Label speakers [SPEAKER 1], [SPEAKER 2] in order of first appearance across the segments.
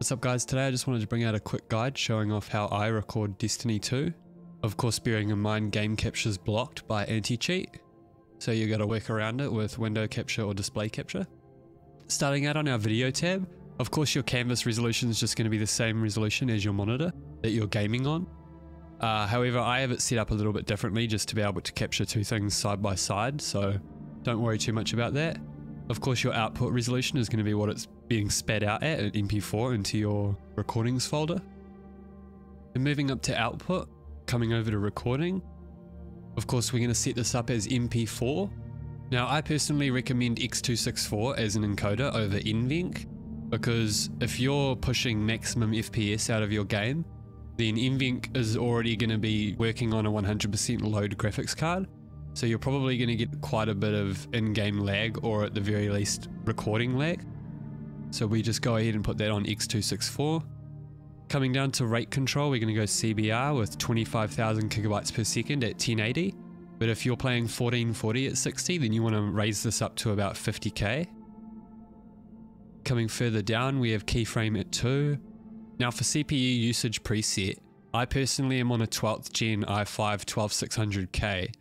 [SPEAKER 1] What's up guys, today I just wanted to bring out a quick guide showing off how I record Destiny 2. Of course bearing in mind game capture is blocked by anti-cheat, so you gotta work around it with window capture or display capture. Starting out on our video tab, of course your canvas resolution is just going to be the same resolution as your monitor that you're gaming on. Uh, however, I have it set up a little bit differently just to be able to capture two things side by side, so don't worry too much about that. Of course, your output resolution is going to be what it's being sped out at at MP4 into your recordings folder. And moving up to output, coming over to recording, of course, we're going to set this up as MP4. Now, I personally recommend X264 as an encoder over NVENC because if you're pushing maximum FPS out of your game, then NVENC is already going to be working on a 100% load graphics card. So you're probably going to get quite a bit of in-game lag or at the very least recording lag. So we just go ahead and put that on X264. Coming down to rate control, we're going to go CBR with 25,000 gigabytes per second at 1080. But if you're playing 1440 at 60, then you want to raise this up to about 50k. Coming further down, we have keyframe at 2. Now for CPU usage preset, I personally am on a 12th gen i5 12600K.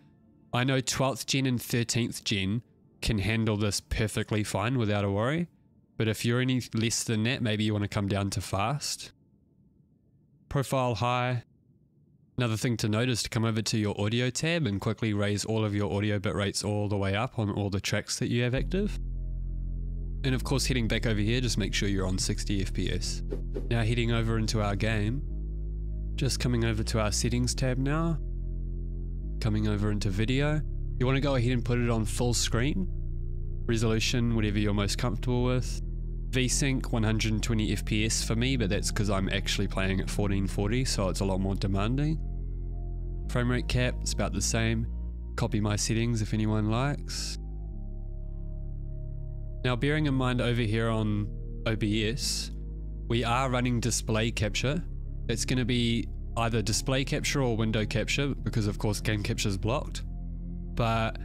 [SPEAKER 1] I know 12th gen and 13th gen can handle this perfectly fine without a worry, but if you're any less than that, maybe you want to come down to fast profile high. Another thing to note is to come over to your audio tab and quickly raise all of your audio bit rates all the way up on all the tracks that you have active. And of course heading back over here, just make sure you're on 60 FPS. Now heading over into our game, just coming over to our settings tab now, coming over into video. You want to go ahead and put it on full screen, resolution, whatever you're most comfortable with. VSync 120 FPS for me, but that's because I'm actually playing at 1440, so it's a lot more demanding. Frame rate cap, it's about the same. Copy my settings if anyone likes. Now bearing in mind over here on OBS, we are running display capture. It's going to be either display capture or window capture because of course game capture is blocked. But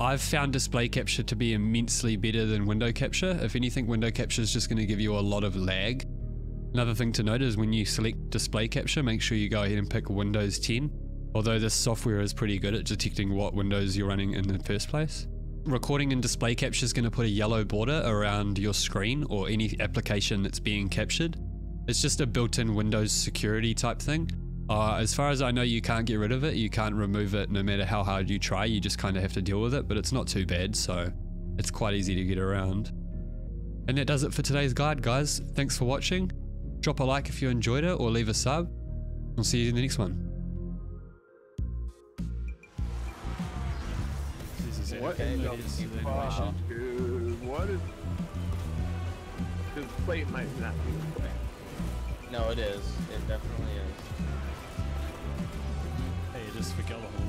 [SPEAKER 1] I've found display capture to be immensely better than window capture. If anything, window capture is just going to give you a lot of lag. Another thing to note is when you select display capture, make sure you go ahead and pick Windows 10. Although this software is pretty good at detecting what Windows you're running in the first place. Recording and display capture is going to put a yellow border around your screen or any application that's being captured. It's just a built-in Windows security type thing. Uh, as far as I know, you can't get rid of it. You can't remove it no matter how hard you try. You just kind of have to deal with it, but it's not too bad, so it's quite easy to get around. And that does it for today's guide, guys. Thanks for watching. Drop a like if you enjoyed it, or leave a sub. I'll see you in the next one.
[SPEAKER 2] What in the fuck, dude? What is... This plate might not be the plate.
[SPEAKER 3] No, it is. It definitely is.
[SPEAKER 1] Forget the whole